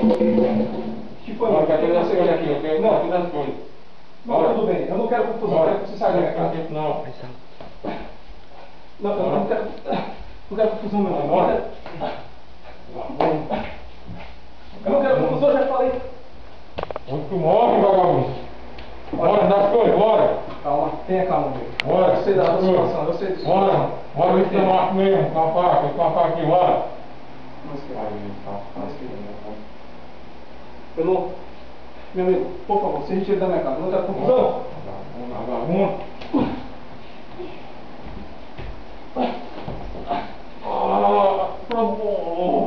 Que foi, Não, quer que você coisas quer? aqui, ok? Não, Todas as coisas. não, tudo bem. Eu não quero confusão, eu quero que você saia da minha casa. Não. Não, eu não quero, não quero confusão, irmão. Bora. Eu não quero confusão, eu já falei. Onde tu morre, vagabundo? Bora, dá as coisas, bora. Calma, tenha calma, meu. Bora. Eu sei da situação, eu sei disso. Bora. Bora ver se tem mato mesmo, com a faca, com a faca aqui, bora. Mas, cara, pelo. não. Meu amigo, por favor, se retire da minha casa, não está com confusão. Vagabunda, vagabunda. Ah, tá bom.